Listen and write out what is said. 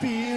Be.